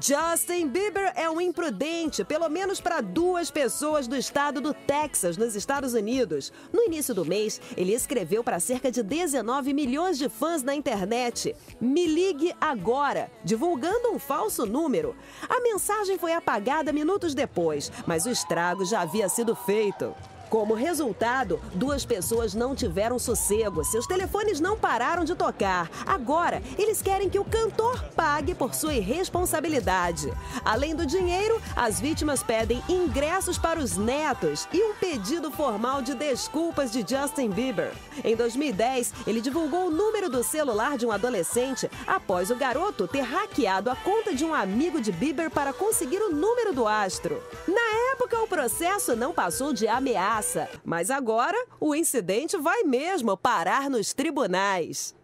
Justin Bieber é um imprudente, pelo menos para duas pessoas do estado do Texas, nos Estados Unidos. No início do mês, ele escreveu para cerca de 19 milhões de fãs na internet: Me ligue agora, divulgando um falso número. A mensagem foi apagada minutos depois, mas o estrago já havia sido feito. Como resultado, duas pessoas não tiveram sossego. Seus telefones não pararam de tocar. Agora, eles querem que o cantor pague por sua irresponsabilidade. Além do dinheiro, as vítimas pedem ingressos para os netos e um pedido formal de desculpas de Justin Bieber. Em 2010, ele divulgou o número do celular de um adolescente após o garoto ter hackeado a conta de um amigo de Bieber para conseguir o número do astro. Na época, o processo não passou de ameaça mas agora o incidente vai mesmo parar nos tribunais.